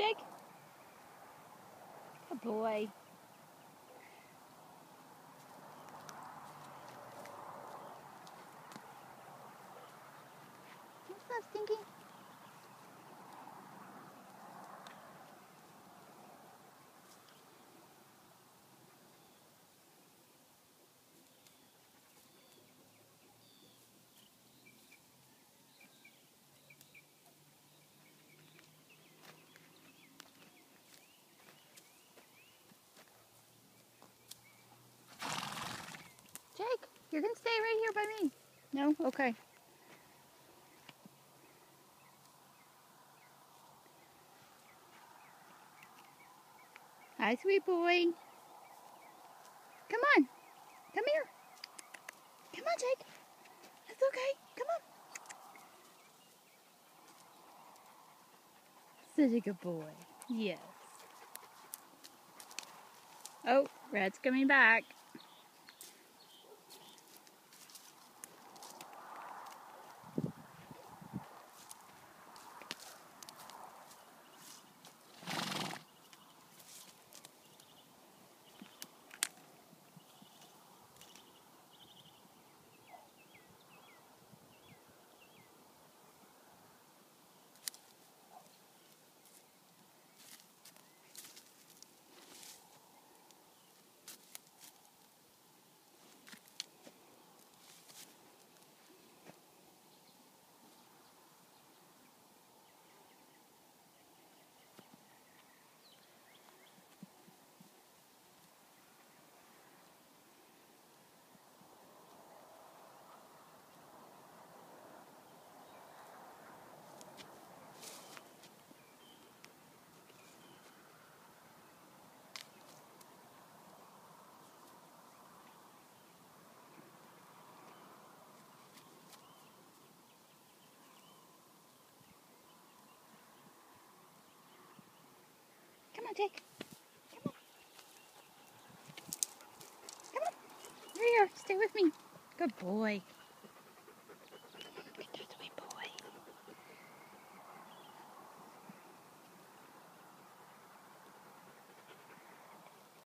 Jake. Good oh, boy. What's that, Stinky? You're gonna stay right here by me. No? Okay. Hi, sweet boy. Come on. Come here. Come on, Jake. It's okay. Come on. Such a good boy. Yes. Oh, Red's coming back. On, Jake. Come on. Come on. Here. Stay with me. Good boy.